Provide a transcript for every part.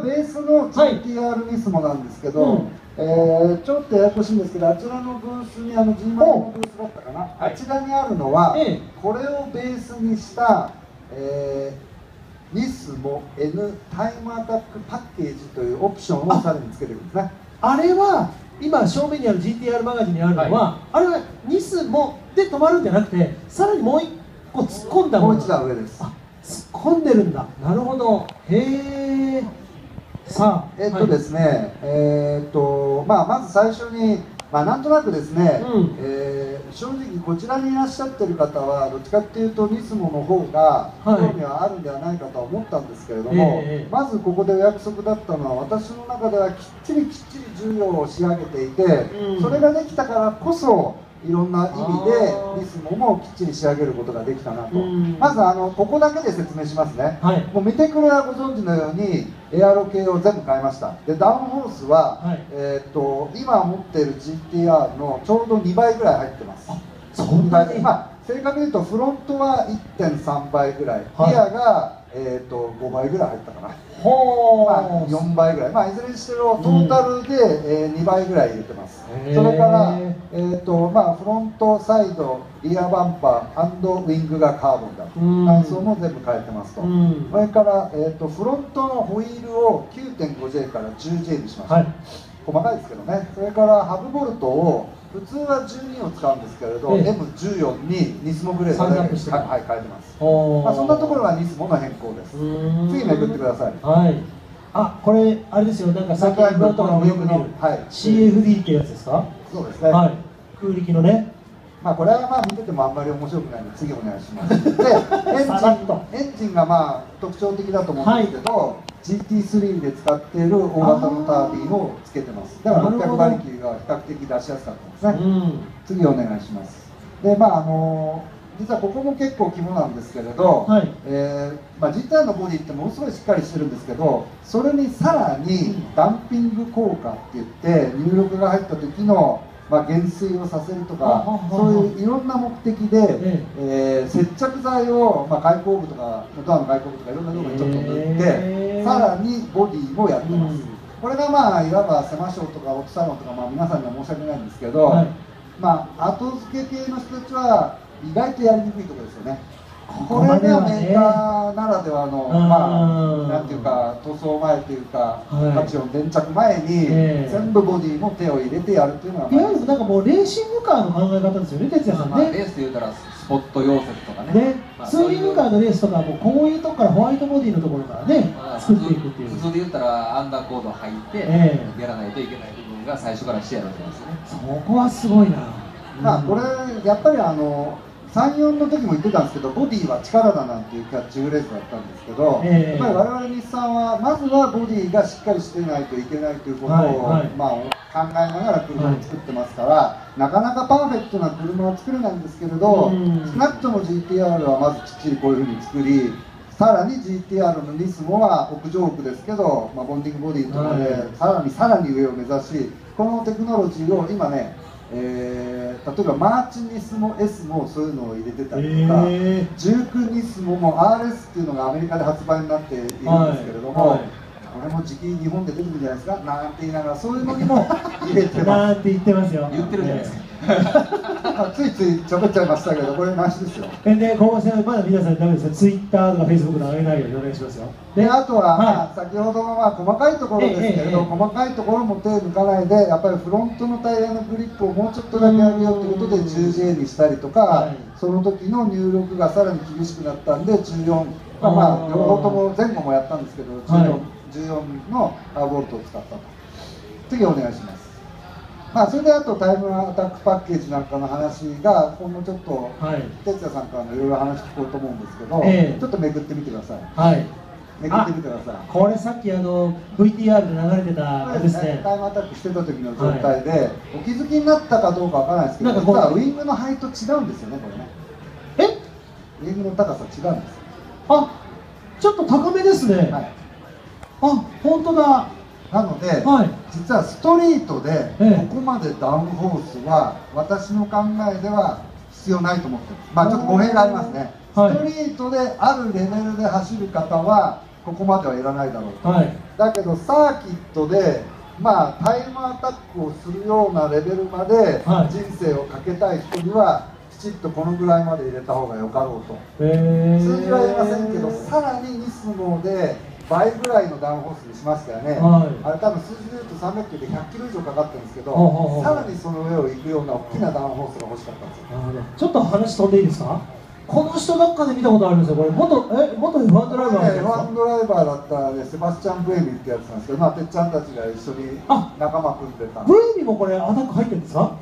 はベースの GTR ニスモなんですけど、はい。えー、ちょっとややこしいんですけどあちらのブースにあの G マのブースだったかな、あちらにあるのは、これをベースにした、えー、ニスモ N タイムアタックパッケージというオプションをさらにつけてるんですね。あれは今正面にある GTR マガジンにあるのは、はい、あれはニスモで止まるんじゃなくてさらにもう一個突っ込んだもう一段上です。あ突っ込んでるんだ。なるほど。へえさあえっとですね、はい、えー、っとまあまず最初にまあなんとなくですね、うん、えー、正直こちらにいらっしゃってる方はどっちかっていうとニスモの方が興味はあるんではないかとは思ったんですけれども、はいまずここでお約束だったのは私の中ではきっちりきっちり授業を仕上げていて、うん、それができたからこそいろんな意味でリスモもきっちり仕上げることができたなと、まずあのここだけで説明しますね、はい、もう見てくれはご存知のようにエアロ系を全部変えました。でダウンホースは、はい、えー、っと今持っている GTR のちょうど2倍ぐらい入ってます。そんなに、まあ、正確に言うとフロントは1.3倍ぐらい、はい、リアが、えー、っと5倍ぐらい入ったかな。ほまあ、4倍ぐらい、まあ、いずれにしてもトータルで、うん、えー、2倍ぐらい入れてます。それから、えーとまあ、フロントサイドリアバンパーウィングがカーボンだと、うん、内装も全部変えてますと、うん、それから、えーと、フロントのホイールを 9.5J から 10J にしました、はい、細かいですけどね。それからハブボルトを普通は12を使うんですけれど、ええ、M14 にニスモグレードで、はい、変えてます、まあ、そんなところはニスモの変更です。次めくってください、はい。あこれあれですよ。なんか先ほどのよく見る、はい、CFD ってやつですか？そうですね、はい、空力のね。まあこれはまあ見ててもあんまり面白くないので次お願いします。で エンジンエンジンがまあ特徴的だと思うんですけど、はい GT3 で使っている大型のタービンをつけてます。だから600馬力が比較的出しやすかったんですね、うん、次お願いします。でまああの実はここも結構肝なんですけれど、はい、えー、まあ、GTR のボディってものすごいしっかりしてるんですけどそれにさらにダンピング効果って言って入力が入った時のまあ、減衰をさせるとかそういういろんな目的で、ええ。ー、接着剤を、まあ、開口部とかドアの開口部とかいろんなところにちょっと塗って、えー、さらにボディもやってます、うん、これがまあいわばセマショーとかオプサロンとか、まあ、皆さんには申し訳ないんですけど、はい、まあ後付け系の人たちは意外とやりにくいところですよね。これがメーカーならではの、まあ、なんていうか塗装前というか、価値を電着前に、全部ボディも手を入れてやるっていうのは、いわゆるなんかもうレーシングカーの考え方ですよね哲也さんね、レースで言うたらスポット溶接とかね。ね、まあ、ツーリングカーのレースとかもこういうとこからホワイトボディのところからね、作っていくっていう。普通で言ったらアンダーコード入って、やらないといけない部分が最初からしてやるんですね。そこはすごいな、まあこれやっぱりあの34の時も言ってたんですけどボディは力だなんていうキャッチフレーズだったんですけど、えー、やっぱり我々日産はまずはボディがしっかりしてないといけないということを、はいはい、まあ、考えながら車を作ってますから、はい、なかなかパーフェクトな車は作れないんですけれど、少なくとも GTR はまずきっちりこういうふうに作りさらに GTR のニスモは屋上奥ですけど、まあ、ボンディングボディとかで、さらにさらに上を目指しこのテクノロジーを今ねえー、例えばマーチニスモ S もそういうのを入れてたりとか、えー、ジュークニスモも RS っていうのがアメリカで発売になっているんですけれども、はいはい、これも時期日本で出てくるんじゃないですか？なんて言いながらそういうのにも 入れてます。なんて言ってますよ。言ってるじゃないですか、ついついちょこっちゃいましたけどこれなしですよ。えで今後まだ皆さんダメですよ。ツイッターとかフェイスブックの上げないようにお願いしますよ。であとは、はい、先ほどのまあ細かいところですけれど、細かいところも手抜かないでやっぱりフロントのタイヤのグリップをもうちょっとだけ上げようということで 10J にしたりとか、はい、その時の入力がさらに厳しくなったんで14まあ、まあ両方とも前後もやったんですけど14、はい、14のボルトを使ったと。次お願いします。まあ、それであとタイムアタックパッケージなんかの話が今後ちょっと哲也さんからのいろいろ話聞こうと思うんですけど、えー、ちょっとめくってみてください。はい。めくってみてください。これさっきあの VTR で流れてたですね、ね、タイムアタックしてた時の状態で、はい、お気づきになったかどうかわからないですけど実はウイングのハイト違うんですよねこれね。え？ウイングの高さ違うんですあちょっと高めですね、はい、あ本当だ。なので、はい、実はストリートでここまでダウンホースは私の考えでは必要ないと思ってます。まあちょっと語弊がありますね。ストリートであるレベルで走る方はここまではいらないだろうと、はい、だけどサーキットでまあタイムアタックをするようなレベルまで人生をかけたい人にはきちっとこのぐらいまで入れた方がよかろうと、数字は言いませんけどさらにニスモで倍ぐらいのダウンホースにしましたよね、はい、あれ多分数字で言うと300キロで100キロ以上かかってるんですけど、さらにその上を行くような大きなダウンホースが欲しかったんですよ。ちょっと話飛んでいいですか？この人どっかで見たことあるんですよ、これ、元え元 F1 ドライバーね、F1 ドライバーだったね、セバスチャン・ブエミってやつなんですけど、まあ、てっちゃんたちが一緒に仲間組んでた。ブエミもこれ、アタック入ってるんですか？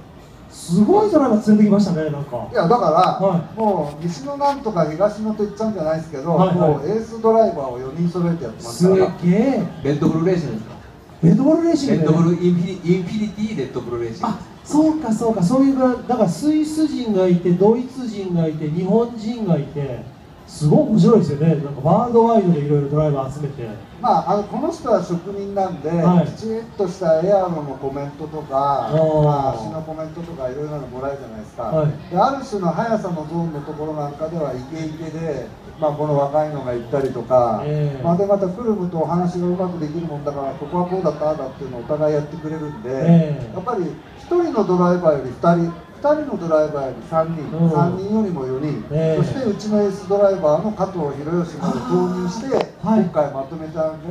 すごいドライバー連れてきましたね、なんか。いや、だから、はい、もう西のなんとか東のてっちゃんじゃないですけど、はいはい、もうエースドライバーを4人揃えてやってますから。すげえ。レッドブルレーシングですか？レッドブルレーシング、ね、レッドブルインフィニインフィニティレッドブルレーシング。そうかそうかそういうだからスイス人がいてドイツ人がいて日本人がいてすごい面白いですよね。なんかワールドワイドでいろいろドライバー集めて。まあ、あのこの人は職人なんで、はい、きちっとしたエアロのコメントとか、まあ、足のコメントとかいろいろなのもらえるじゃないですか、はい、である種の速さのゾーンのところなんかではイケイケで、まあ、この若いのが行ったりとか、えー、まあ、でまたクルムとお話がうまくできるもんだからここはこうだったあだっていうのをお互いやってくれるんで、えー、やっぱり1人のドライバーより2人2人のドライバーより3人、うん、3人よりも4人、えー、そしてうちのエースドライバーの加藤博義まで投入して、今回まとめたんで、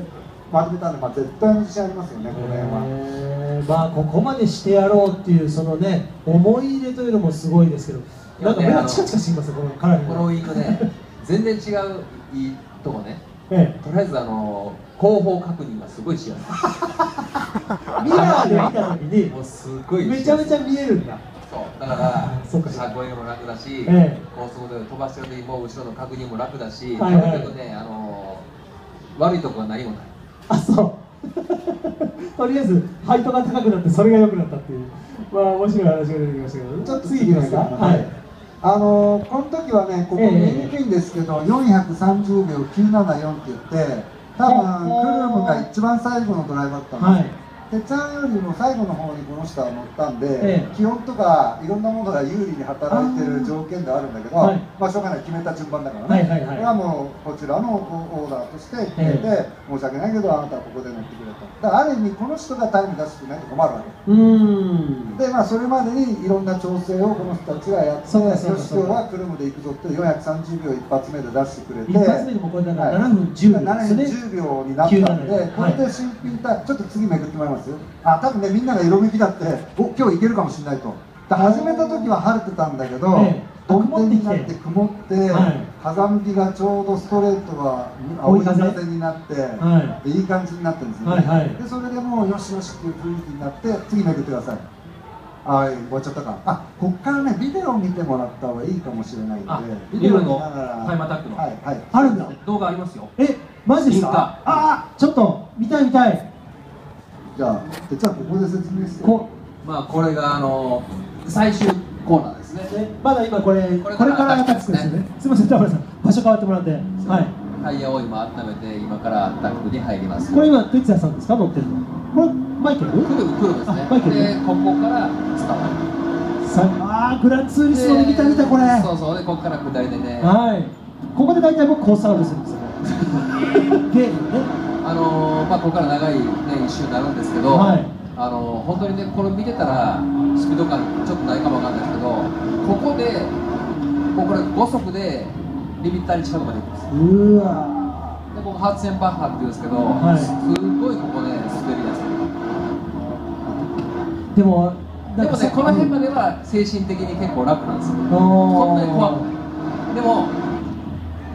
まとめたんで、まあ、絶対に自信ありますよね、この辺は。えー、まあ、ここまでしてやろうっていう、そのね、思い入れというのもすごいですけど、なんか目がチカチカしてきますこのかなり。このウィークね、全然違ういいとこね、ええ、とりあえずあの後方確認がすごいしやすい。ミラーで見た時に、もうすごいめちゃめちゃ見えるんだ。そう。だから車越えも楽だし、ええ、高速で飛ばしてる時も後ろの確認も楽だし、はいはい、とにかくね、あのー、悪いとこは何もない。あそう。とりあえずハイトが高くなってそれが良くなったっていう。まあ面白い話が出てきましたけど。ちょっと次いきますか。はい。あのー、この時はね、ここ見にくいんですけど、ええ、430秒974って言って、多分、クルームが一番最後のドライバーだったんですよ。はいてっちゃんよりも最後の方にこの人は乗ったんで、ええ、気温とかいろんなものが有利に働いてる条件ではあるんだけど、はい、まあしょうがない決めた順番だからね、はいはいはい、これはもうこちらのオーダーとして決めて、え、申し訳ないけどあなたはここで乗ってくれと。だからある意味この人がタイム出してないと困るわけ。でまあそれまでにいろんな調整をこの人たちがやってよし今日はクルムで行くぞって430秒一発目で出してくれて一発目でもこれだから7分10秒、はい、7分10秒になったんでこれで新品タイムちょっと次めくってもらいますます？あ多分ねみんなが色めきだってお今日いけるかもしれないと。始めた時は晴れてたんだけど、ええ曇天になって曇って、はい、風向きがちょうどストレートが青い風。になって、はい、いい感じになってるんですね、はいはい、でそれでもうよしよしっていう雰囲気になって次めくってください。はい終わっちゃったか。あこっからねビデオを見てもらった方がいいかもしれないのでビデオのタイムアタックの。はい、はい、あるんだ。動画ありますよ。えマジですか？あちょっと見たい見たいじゃあ、じゃあここで説明して。こまあこれがあの最終コーナーですね。まだ今これこれからアタックですね。すみません田村さん場所変わってもらって。はい。タイヤを今温めて今からアタックに入ります。これ今哲也さんですか乗ってるの？これマイケル？クルクルですね。マイケル。でここから伝わる。さあグランツーリスモで見た見たこれ。そうそうでここから下りでね。はい。ここで大体僕コースアウトするんですよ。ゲームね。あのまあ、ここから長い、ね、一周になるんですけど、はい、あの本当にね、これ見てたら、スピード感ちょっとないかもわかんないですけど、ここで、もうこれ5速でリミッターに近くまで行くんです。うわでここハー。ツセンバッハっていうんですけど、はい、すごいここね、滑りやすい。でもでもね、この辺までは精神的に結構楽なんですよ。そんなに怖くでも、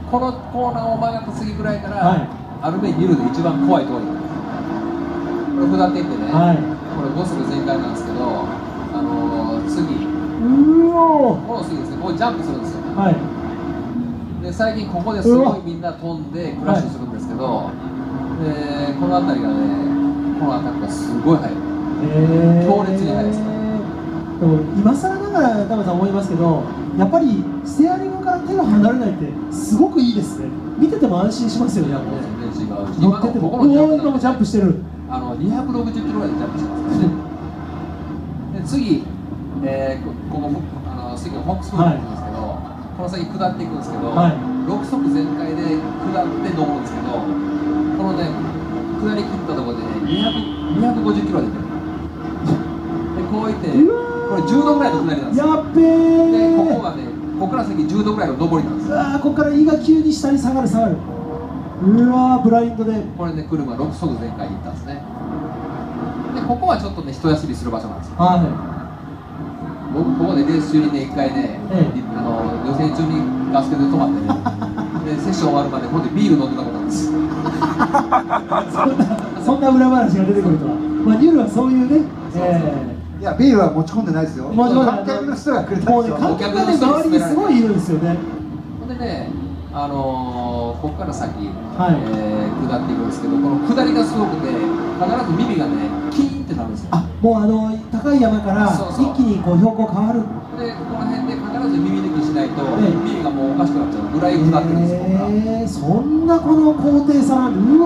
このコーナーを曲がった次ぐらいから、はいアルメニルで一番怖い通りこれ下っていってね、はい、これ5速全開なんですけどあのー、次。うおこの次ですね。ここジャンプするんですよ、はい、で最近ここですごいみんな飛んでクラッシュするんですけど、はい、でこの辺りがねこのアタックがすごい速い、えー、強烈に速いですね。でも今更ながら田村さん思いますけどやっぱりステアリングから手が離れないってすごくいいですね。見てても安心しますよねここのジャンプもジャンプしてる。あの260キロぐらいでジャンプしてます。で次、えー、ここあの次のホックスフードなんですけど、はい、この先下っていくんですけど、はい、6速全開で下って登るんですけどこのね下り切ったところでね250キロ出てる。でこういってこれ10度ぐらいの下りなんですよ。やっべー。でここがねここから先10度ぐらいの上りなんですうわーここから胃が急に下に下がる下がるうわーブラインドで。これで車6速全開に行ったんですね。でここはちょっとね一休みする場所なんですよ。は僕ここでレース中にね一回ね、ええ。あの予選中にガス欠で止まってね でセッション終わるまでここでビール飲んでたことなんです。い そんな裏話が出てくるとは。まあニュルはそういうねえいやビールは持ち込んでないですよ。持ち込んでない。観客の人がくれたーもうんですよね観客がね周りにすごいいるんですよね。ほんでねあのーここから先、はい。えー下っていくんですけどこの下りがすごくて必ず耳がねキーンってなるんですよ。あもうあの高い山から一気にこう標高変わる？でこの辺で必ず耳抜きしないと、ええ。耳がもうおかしくなっちゃう。ぐらい下ってるんですよ、えー、そんなこの高低差なんでう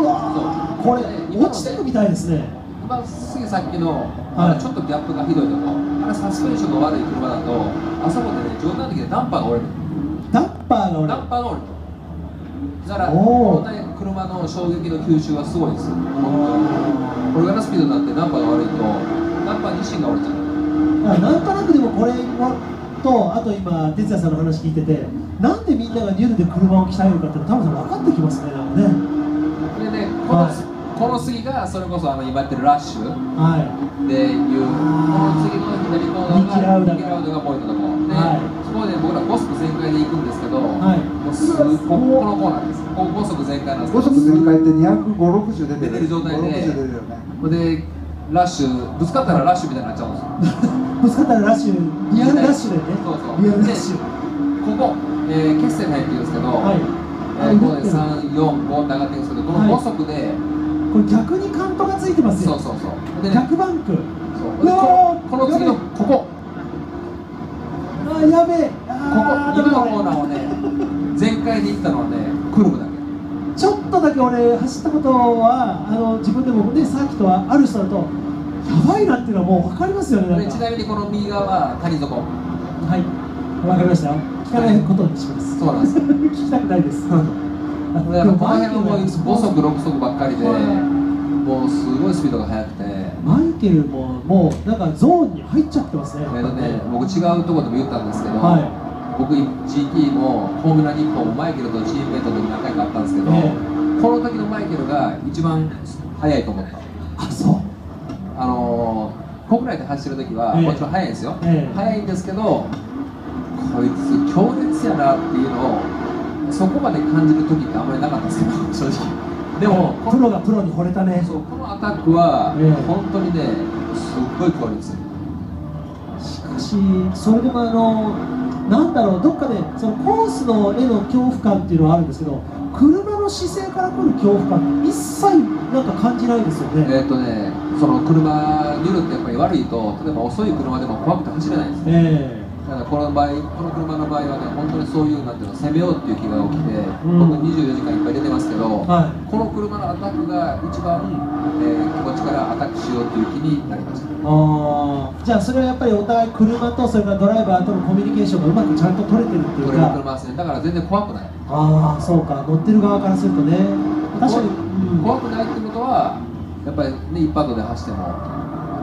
これそう落ちてるみたいですね。今すぐさっきの、はい。ちょっとギャップがひどいとこ。あれサスペンションの悪い車だとあそこでね冗談的でダンパーが折れる。ダッパーが俺ダンパーが折れるだからおー。本当に車の衝撃の吸収はすごいです。よこれぐらいのスピードになってダンパーが悪いとダンパー自身が折れちゃうあなんとなくでもこれとあと今哲也さんの話聞いててなんでみんながニュルで車を鍛えるかって多分分かってきますねなんかね。でねこの,、はい。この次がそれこそあの今やってるラッシュ。はい。でいうこの次の左コーナーがニキラウダがポイントのとはい。そこで僕ら5速全開で行くんですけど、はいすぐここのコーナーです。ここ5速全開なんです。5速全開って25060出てる。出てる状態で560出てるよね。でラッシュぶつかったらラッシュみたいになっちゃうんですよ。ぶつかったらラッシュリアルラッシュ。でね。そうそう。リアルラッシュ。ここ、えー、決戦入ってるんですけど、はい。えー、ここで3、4、5って上がってるんですけど、このはい5速で、これ逆にカントがついてますよ。そうそうそう。でね、逆バンク。そう。ここの次のやここ、あーやべえ。ここ、今のコーナーをね、全開で行ったのはね、クルムだけ。ちょっとだけ俺走ったことはあの自分でもねサーキットはある人だとやばいなっていうのはもう分かりますよねちなみにこの右側は谷底。はい。分かりましたよ。聞かないことにします。そうなんです。聞きたくないです。この辺はもう5速、6速ばっかりで、もうすごいスピードが速くて。マイケルももうなんかゾーンに入っちゃってますね。えーとね、僕違うところでも言ったんですけど、はい僕 GT もフォーミュラ日本もマイケルとチームメイトの時何回かあったんですけど、えこの時のマイケルが一番速いと思った。あそう。あのー、国内で走ってる時は、ええ。もちろん速いんですよ、ええ。速いんですけどこいつ強烈やなっていうのをそこまで感じる時ってあんまりなかったんですけど 正直。でもこプのロがプロに惚れたね。そうこのアタックは、ええ。本当にねすっごい強烈しかしそれでもあのなんだろうどっかでそのコースの絵の恐怖感っていうのはあるんですけど車の姿勢から来る恐怖感って一切なんか感じないですよね、えーっとね、その車、ニュルってやっぱり悪いと、例えば遅い車でも怖くて走れないんですね。えだからこの場合、この車の場合はね、本当にそういう、なんていうの、攻めようっていう気が起きて、うん。僕24時間いっぱい出てますけど、はこの車のアタックが一番、えー気持ちからアタックしようっていう気になりました。あーじゃあそれはやっぱりお互い車とそれからドライバーとのコミュニケーションがうまくちゃんと取れてるっていうか。車ですね、だから全然怖くない。ああそうか。乗ってる側からするとね確かに、うん。怖くないってことは、やっぱりね、一般道で走っても、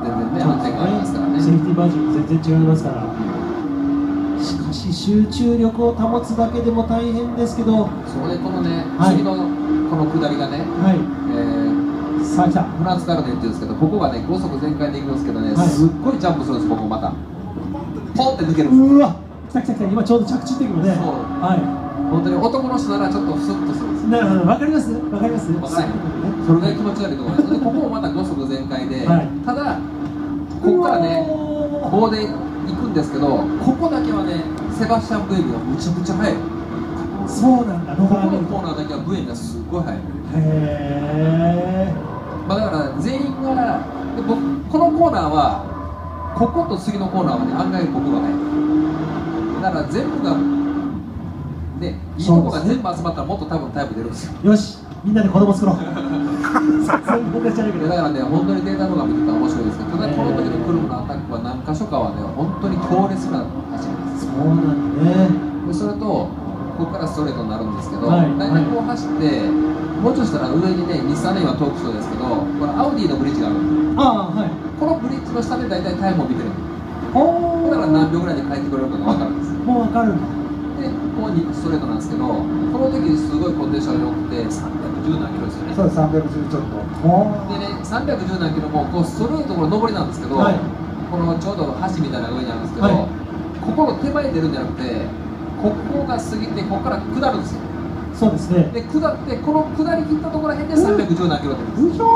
全然ね、安全感ありますからね。セーフティーマージンも全然違いますから。しかし集中力を保つだけでも大変ですけど。はそこでこのね、はい。次のこの下りがね、い。えーさあ来たフランスカルデンって言うんですけど、ここがね、5速全開で行くんですけどね、はい。すっごいジャンプするんです、ここまた。ポンって抜けるんですうわ来た来た来た今ちょうど着地的もね。そう。は本当に男の人ならちょっとスッとするんですいなるほどわかります？わかります？わからないそれが気持ち悪いところですで ここもまた5速全開で、はい。ただここからね棒で行くんですけどここだけはねセバスチャン・ブエミがむちゃむちゃ速い。そうなんだここのコーナーだけはブエミがすごい速い、へえまあ、だから全員がで僕このコーナーはここと次のコーナーはね案外僕が速いだから全部がねいいとこが全部集まったらもっと多分タイプ出るんですよ。よしみんなで子供作ろう。そういう問題じゃないけど。だからね、本当にデータとか見てたら面白いですけど、ただこの時の車のアタックは何箇所かはね、本当に強烈な走りです。そうなんだね。でそれと、ここからストレートになるんですけど、はい。大体こう走って、もうちょっとしたら上にね日産の今トークショーですけどこれアウディのブリッジがあるああはい。このブリッジの下で大体タイムを見てるだから何秒ぐらいで帰ってくれるかが分かるんですもう分かる。んだでここにストレートなんですけどこの時すごいコンディション良くて310何キロですよね。そうです310ちょっと。でね310何キロもこうストレートこれ上りなんですけど、はい、このちょうど橋みたいな上にあるんですけど、はい、ここの手前に出るんじゃなくてここが過ぎてここから下るんですよそうですね。で下ってこの下り切ったところらへんで310何キロ出るん。ですよ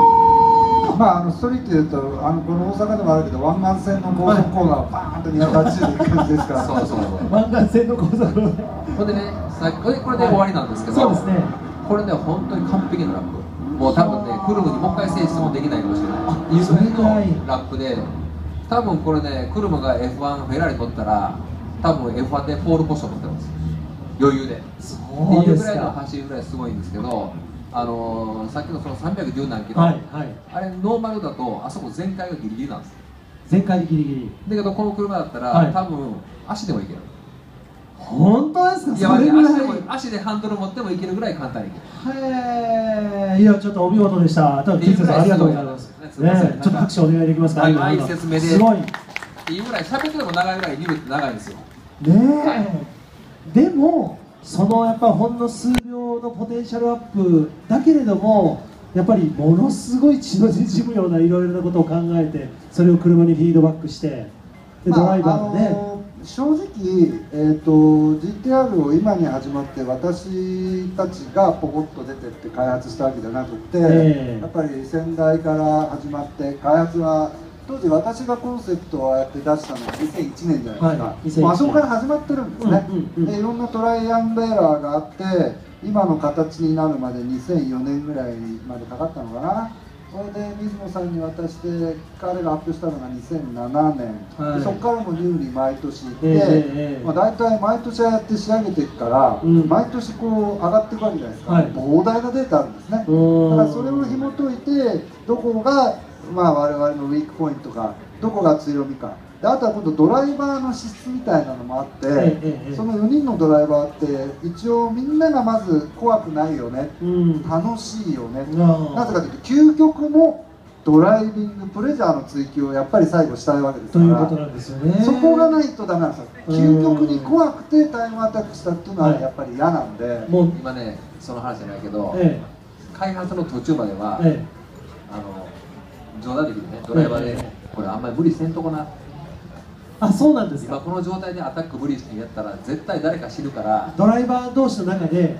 まあ、あのストリートでいうとあのこの大阪でもあるけど湾岸線の高速コーナーをバーンと280度いく感じですから。そうそうそう。湾岸線の高速。これでねさこれこれで終わりなんですけどそうですね。これね本当に完璧なラップ。もう多分ねクルムにもう一回選出もできないかもしれない。いうぐらいのラップで多分これねクルムが F1 フェラーリ取ったら多分 F1 でポールポジション取ってます余裕で。そういうぐらいの走りぐらいすごいんですけどあのー、さっきのその310何キロ、はいはい、あれノーマルだとあそこ全開がギリギリなんです全開ギリギリ。だけどこの車だったら、はい、多分足でもいける。本当ですか？いや足で足でハンドル持ってもいけるぐらい簡単にいける。へえいやちょっとお見事でした。たださんありがとうございます。ね、ね、ちょっと拍手お願いできますか？はい、説明で。すごい。いいぐらい喋ってても長いぐらいニューって長いんですよ。ねえ、はい、でもそのやっぱほんの数秒のポテンシャルアップだけれどもやっぱりものすごい血の滲むようないろいろなことを考えてそれを車にフィードバックしてでドライバーがね、まあ正直、えーと、GTR を今に始まって私たちがポコッと出てって開発したわけじゃなくて、えー、やっぱり先代から始まって開発は当時私がコンセプトをやって出したのが2001年じゃないですか、はい、あそこから始まってるんですね、うんうんうん、でいろんなトライアンドエラーがあって今の形になるまで2004年ぐらいまでかかったのかな。それで水野さんに渡して彼が発表したのが2007年、はい、そこからもニューに毎年行って、えー、まあ、大体毎年やって仕上げていくから、うん、毎年こう上がっていくわけじゃないですか、はい、膨大なデータあるんですね。だからそれを紐解いてどこが、まあ、我々のウィークポイントかどこが強みか。であとは今度ドライバーの資質みたいなのもあって、ええ、その4人のドライバーって一応みんながまず怖くないよね、うん、楽しいよね、うん、なぜかというと究極のドライビングプレジャーの追求をやっぱり最後したいわけですから。ということなんですよね。そこがないとダメなんですよ。究極に怖くてタイムアタックしたっていうのはやっぱり嫌なんで、はい、もう。今ねその話じゃないけど、ええ、開発の途中までは、ええ、あの冗談的にね。ドライバーで、これあんまり無理せんとこな。あそうなんです今この状態でアタックブリッジやったら絶対誰か死ぬから。ドライバー同士の中で。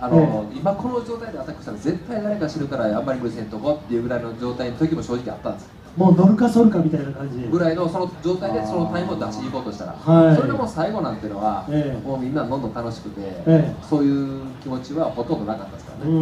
あの、えー、今この状態でアタックしたら絶対誰か死ぬからあんまり無理せんとこっていうぐらいの状態の時も正直あったんですもう乗るかそるかみたいな感じぐらいのその状態でそのタイムを出しに行こうとしたら、はい、それでも最後なんていうのは、えー、もうみんなどんどん楽しくて、えー、そういう気持ちはほとんどなかったですからね。う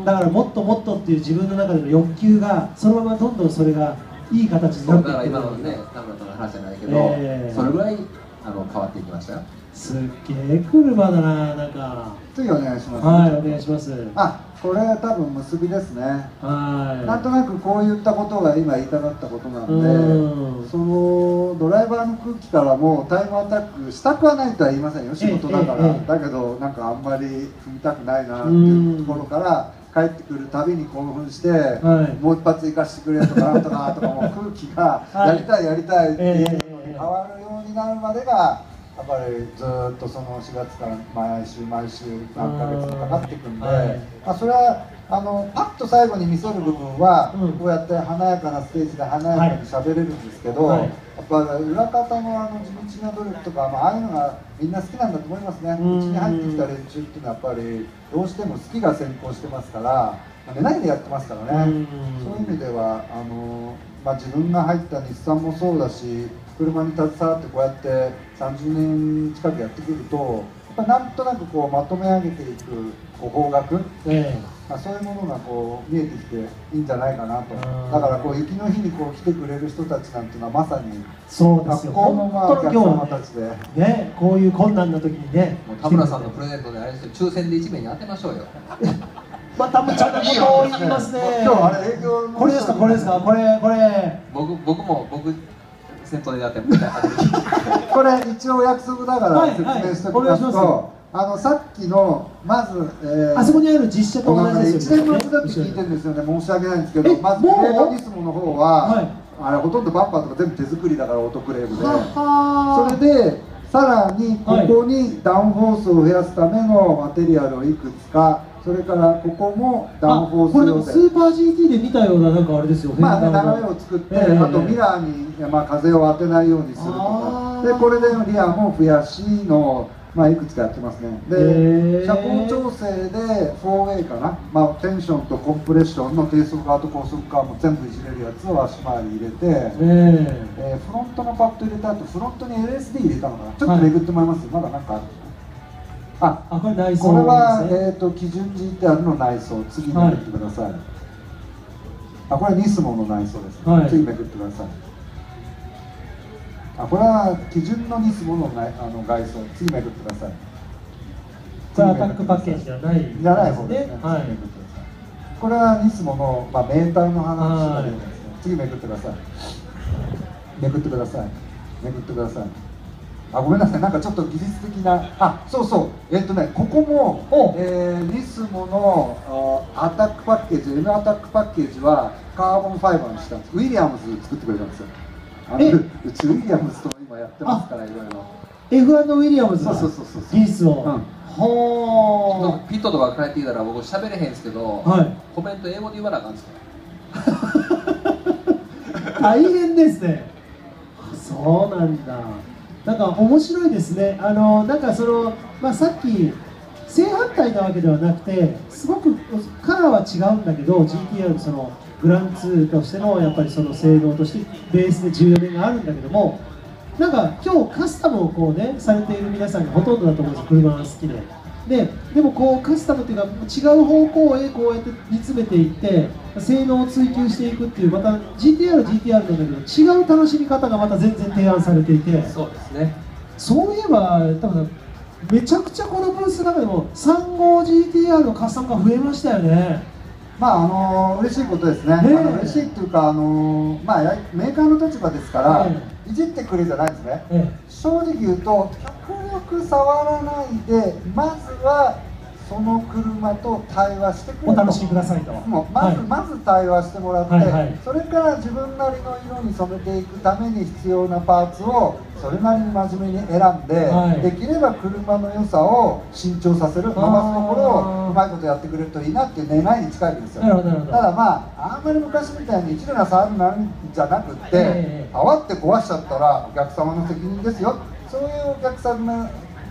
ん。だからもっともっとっていう自分の中での欲求がそのままどんどんそれがいい形になってだから今のね田村との話じゃないけど、えー、それぐらいあの変わっていきましたよ。すっげえ車だななんか。次お願いします。はいお願いします。あこれは多分結びですね。はい。なんとなくこういったことが今言いたかったことなんでそのドライバーの空気からもタイムアタックしたくはないとは言いませんよ。仕事だから、だけどなんかあんまり踏みたくないなっていうところから帰ってくるたびに興奮して、はい、もう一発行かしてくれとかなんとかとかも空気が やりたいやりたいっていうのに変わるようになるまでがやっぱりずっとその4月から毎週毎週何ヶ月かかっていくんで、はい、まあ、それはあのパッと最後に見せる部分は、こうやって華やかなステージで華やかに喋れるんですけど、はい、やっぱ裏方のあの地道な努力とか、まあ、ああいうのがみんな好きなんだと思いますね。うちに入ってきた連中っていうのはやっぱりどうしても好きが先行してますから寝ないでやってますからね。そういう意味ではあの、まあ、自分が入った日産もそうだし車に携わってこうやって30年近くやってくるとやっぱなんとなくこうまとめ上げていく方角、えまあ、そういうものがこう見えてきていいんじゃないかなと。だからこう雪の日にこう来てくれる人たちなんていうのはまさにそうですよ。学校のまあお客様たちで、ねね、こういう困難な時にね田村さんのプレゼントであれして抽選で1名に当てましょうよ。またむちゃなことを言いますね。今日あれ営業これですか？これですか？これこれ。僕僕も僕先頭でやってこれ一応約束だから説明しておきますと、あのさっきのまず、えー、あそこにある実写と同じですよね。1年のだって聞いてるんですよね。申し訳ないんですけどまずグレードニスモの方は、はい、あれほとんどバンパーとか全部手作りだからオートクレームで。それでさらにここにダウンフォースを増やすためのマテリアルをいくつかそれからここもダウンフォースこれもスーパー GT で見たようななんかあれですよまあね流れを作って、えー、あとミラーに、まあ、風を当てないようにするとか。でこれでリアも増やしのまあ、いくつかやってますね。で車高調整で 4way かな、まあ、テンションとコンプレッションの低速側と高速側も全部いじれるやつを足回り入れて、えー、フロントのパッド入れた後フロントに LSD 入れたのかな。ちょっとめぐってもらいます、はい、まだなんかあるああこれ内装、これは、えーと、基準 GTR の内装。次めくってください、はい、あこれニスモの内装です、ね、はい、次めくってください。あこれは基準のニスモのあの外装。次めくってください。これアタックパッケージじゃないじゃない方ですね、はい、これはニスモの、まあ、メーターの話ですね。次めくってください。めくってください。めくってくださいあごめんなさい。なんかちょっと技術的な。あそうそう。えっとねここも、えー、ニスモのアタックパッケージ N アタックパッケージはカーボンファイバーにしたんです。ウィリアムズ作ってくれたんですよ。あのうちウィリアムズと今やってますからいろいろ。F1 のウィリアムズそうそうそうそう。技術を、うん。ほピットとか帰ってきたら僕喋れへんすけど、はい、コメント英語で言わなあかんすか 大変ですね。そうなんだなんか面白いですね。あのなんかその、まあ、さっき正反対なわけではなくてすごくカラーは違うんだけど GTR そのグランツーとしてのやっぱりその性能としてベースで14年があるんだけどもなんか今日カスタムをこうねされている皆さんがほとんどだと思うんです。車が好きで。ででもこうカスタムっていうか違う方向へこうやって煮詰めていって性能を追求していくっていうまた GTR GTR なんだけど違う楽しみ方がまた全然提案されていて。そうですね。そういえば多分めちゃくちゃこのブースの中でも 35GTR のカスタムが増えましたよね。まああの嬉しいことですね、ねあの嬉しいっていうか、あのまあ、メーカーの立場ですから、い。じってくれじゃないですね、正直言うと極力触らないでまずはその車と対話してくれお楽しみくださいと。もうまず、はい、まず対話してもらって、はいはい、それから自分なりの色に染めていくために必要なパーツをそれなりに真面目に選んで、はい、できれば車の良さを新調させる伸ばすところをうまいことやってくれるといいなっていう願いに近いんですよ。ただまああんまり昔みたいに一度な触るなんじゃなくって、えー、慌って壊しちゃったらお客様の責任ですよ。そういうお客様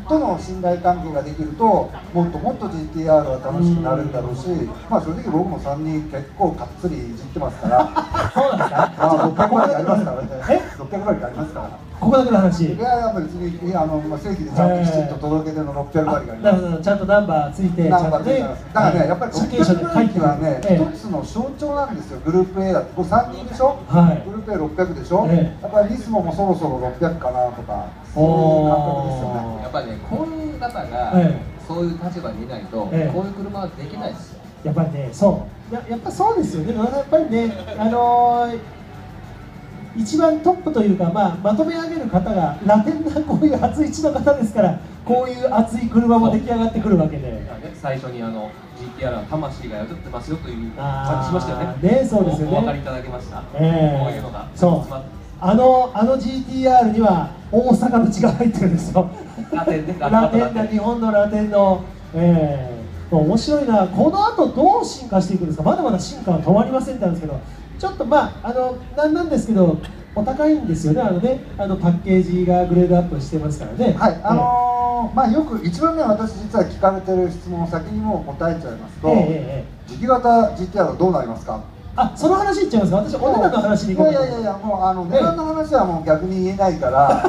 との信頼関係ができるともっともっと GTR は楽しくなるんだろうし、まあ正直僕も3人結構かっつりいじってますから。そうなんですか、まあ、600万ありますからね。600万ありますからここだけの話。いややっぱり次あの、まあ、正規でちゃんときちんと届けての600割があります、なるちゃんとナンバーついてナンバーついてますだからね、やっぱり600割はね、一つの象徴なんですよ。グループ A だってこれ3人でしょ、はい、グループ A600 でしょ、ええ、やっぱりリスモもそろそろ600かなとかそういう感覚ですよね。やっぱりねこういう方が、ええ、そういう立場にいないと、ええ、こういう車はできないですよ。やっぱりねそう。ややっぱそうですよね。やっぱりねあのー一番トップというか、まあ、まとめ上げる方がラテンなこういう熱い地の方ですからこういう熱い車も出来上がってくるわけで、ね、最初にあの GTR は魂が宿ってますよという感じしましたよね。ねそうですよね。お分かりいただけました、えー、こういうのが。そう。あのあの GTR には大阪の血が入ってるんですよ。ラテンね。ラテンな日本のラテンの。ええ。ー、面白いな。この後どう進化していくんですか？まだまだ進化は止まりませんってなんですけどちょっとまああのなんなんですけどお高いんですよね。あのねあのパッケージがグレードアップしてますからね。はいあのー、まあよく一番目私実は聞かれてる質問を先にもう答えちゃいますと、えー、磁気型 GTR はどうなりますか？あその話いっちゃいますか？私お値段の話にいいやいやいやもうあの値段の話はもう逆に言えないから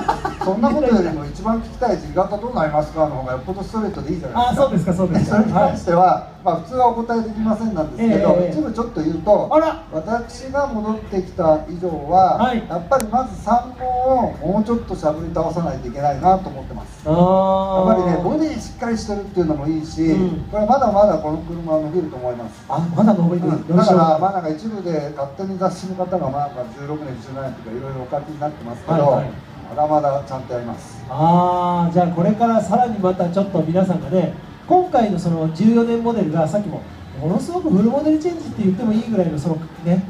そんなことよりも一番聞きたい地型どうなりますかの方がよっぽどストレートでいいじゃないですか。あそうですかそうですか。それに関しては、はい、まあ普通はお答えできませんなんですけど、えー、一部ちょっと言うと私が戻ってきた以上は、はい、やっぱりまず3本をもうちょっとしゃぶり倒さないといけないなと思ってます。やっぱりねボディしっかりしてるっていうのもいいし、うん、これまだまだこの車は伸びると思います。あまだ伸びる、うん、だからまあなんか一部で勝手に雑誌の方がまあ16年17年とかいろいろお書きになってますけど、はいはい、まだまだちゃんとやります。ああじゃあこれからさらにまたちょっと皆さんがね今回のその14年モデルがさっきもものすごくフルモデルチェンジって言ってもいいぐらいのそのね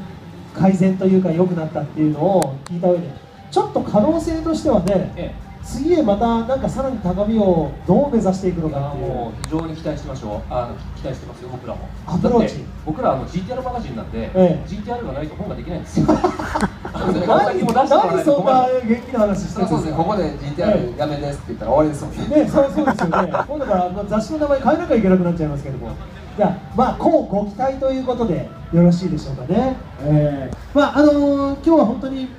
改善というか良くなったっていうのを聞いた上でちょっと可能性としてはね、ええ次へまたなんかさらに高みをどう目指していくのかっていう。もう非常に期待してましょうあの期待してますよ僕らも。アプローチ。僕らあの GTR マガジンなんで、ええ、GTR がないと本ができないんですよ。何そんな元気な話してるんですかここで GTR やめですって言ったら終わりですもんねそうそうですよね今度から雑誌の名前変えなきゃいけなくなっちゃいますけども。じゃあまあこうご期待ということでよろしいでしょうかね、えー、まああのー、今日は本当に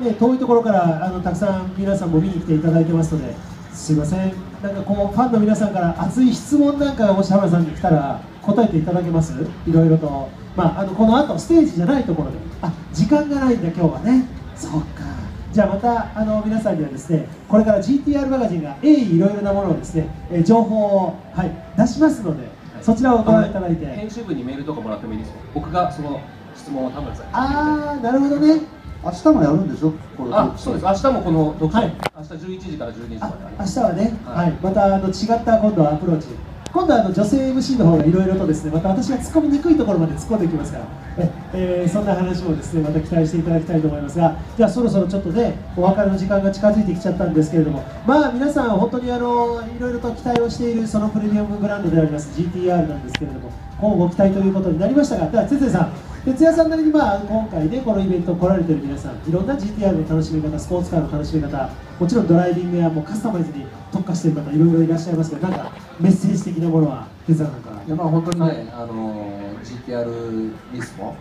ね、遠いところからあのたくさん皆さんも見に来ていただいてますのですいません。なんかこうファンの皆さんから熱い質問なんかがもし浜田さんに来たら答えていただけます？いろいろと、まあ、あのこの後ステージじゃないところで。あ時間がないんだ今日はね。そうか。じゃあまたあの皆さんにはですねこれから GTR マガジンが鋭意いろいろなものをですね、え情報を、はい、出しますので、はい、そちらをご覧いただいて。編集部にメールとかもらってもいいですか僕がその質問を田村さんに。ああなるほどね明日もやるんでしょ？これあそうです。明日もこの読書、はい、明日11時から12時まで。明日はね、はい、はい、またあの違った今度はアプローチ。今度はあの女性 MC の方がいろいろとですねまた私が突っ込みにくいところまで突っ込んでいきますから。え、えー、そんな話もですねまた期待していただきたいと思いますが。じゃあそろそろちょっとねお別れの時間が近づいてきちゃったんですけれども。まあ皆さん本当にあのいろいろと期待をしているそのプレミアムブランドであります GTR なんですけれども今後ご期待ということになりましたが。では哲也さん哲也さんなりに、まあ、今回ねこのイベント来られてる皆さんいろんな GTR の楽しみ方スポーツカーの楽しみ方もちろんドライビングやもうカスタマイズに特化している方いろいろいらっしゃいますけどなんかメッセージ的なものは哲也さんから。いやまあ本当にね、はい、あの GTR リスも、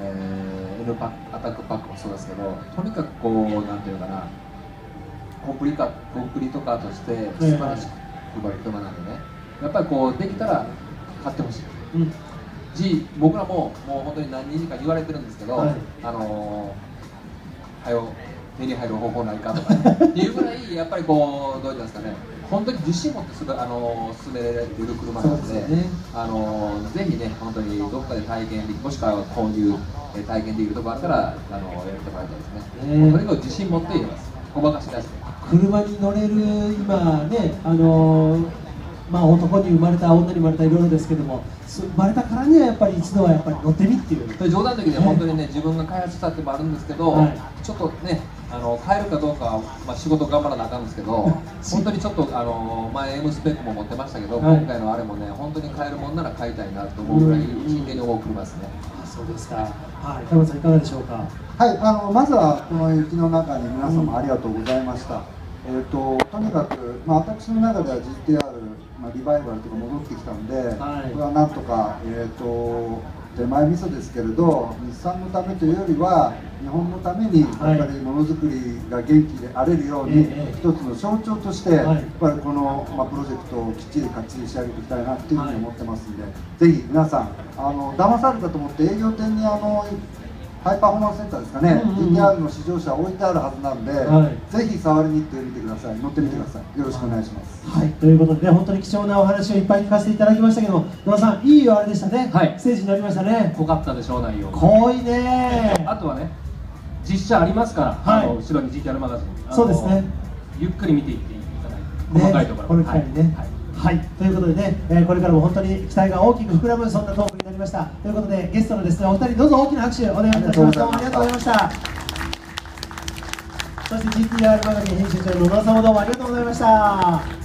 えー、N パアタックパックもそうですけどとにかくこうなんていうかなコンプリカコンプリートカーとして素晴らしく配る車なんでね。やっぱりこうできたら買ってほしい、うんし僕らももう本当に何人か言われてるんですけど、はい、あのー、はよ手に入る方法ないかとか、ね、っていうぐらいやっぱりこうどういうんですかね。本当に自信持ってすあのー、進められる車なので、ね、あのー、ぜひね本当にどっかで体験できもしくは購入体験できるところあったらあのやってもらいたいですね、え。ー、とにかく自信持って言います。ごまかし出して。車に乗れる今ねあのーまあ、男に生まれた女に生まれたいろいろですけども生まれたからにはやっぱり一度はやっぱり乗ってみっていう。冗談的には本当にね、自分が開発したってもあるんですけど、はい、ちょっとねあの変えるかどうかは、まあ、仕事頑張らなあかんですけど本当にちょっとあの前 M スペックも持ってましたけど、はい、今回のあれもね本当に買えるもんなら買いたいなと思うぐらい真剣に思う車ですね、あそうですか。はい。田村さんいかがでしょうか？はい。あのまずはこの雪の中に皆様ありがとうございました、うん、えっ、ー、ととにかく、まあ、私の中では GTR まあ、リバイバルとか戻ってきたんで、はい、これはなんとか、えーと、手前味噌ですけれど日産のためというよりは日本のためにやっぱりものづくりが元気であれるように、はい、一つの象徴として、やっぱりこの、まあ、プロジェクトをきっちりかっちり仕上げていきたいなっていうふうに思ってますんで、はい、ぜひ皆さんあの騙されたと思って営業店にあのハイパフォーマンスセンターですかね、うんうん、GTR の試乗車置いてあるはずなんで、はい、ぜひ触りに行ってみてください、乗ってみてください、よろしくお願いします。はい、ということで、ね、本当に貴重なお話をいっぱい聞かせていただきましたけども、野田さん、いいあれでしたね、はい、ステージになりましたね。濃かったでしょう、内容。濃いね。あとはね、実写ありますから、はい、後ろに GTR マガジン、そうですね。ゆっくり見ていっていただいて、細かいところ、この機会にね。はい。はい、ということでね、えー、これからも本当に期待が大きく膨らむそんなトークになりました。ということでゲストのですねお二人どうぞ大きな拍手お願いいたします。どうもありがとうございました。そして GTR マガジン編集長の野田さんもどうもありがとうございました